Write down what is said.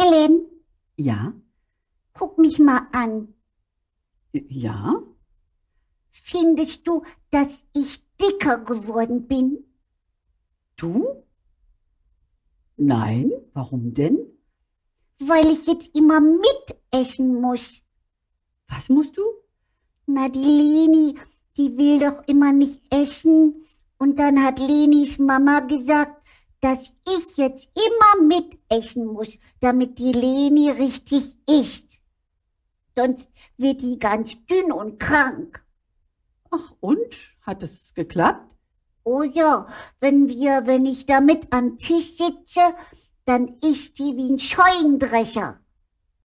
Ellen, Ja? guck mich mal an. Ja? Findest du, dass ich dicker geworden bin? Du? Nein, warum denn? Weil ich jetzt immer mitessen muss. Was musst du? Na, die Leni, die will doch immer nicht essen. Und dann hat Lenis Mama gesagt, dass ich jetzt immer mitessen muss, damit die Leni richtig isst. Sonst wird die ganz dünn und krank. Ach, und? Hat es geklappt? Oh ja, wenn wir, wenn ich damit am Tisch sitze, dann isst die wie ein Scheunendrescher.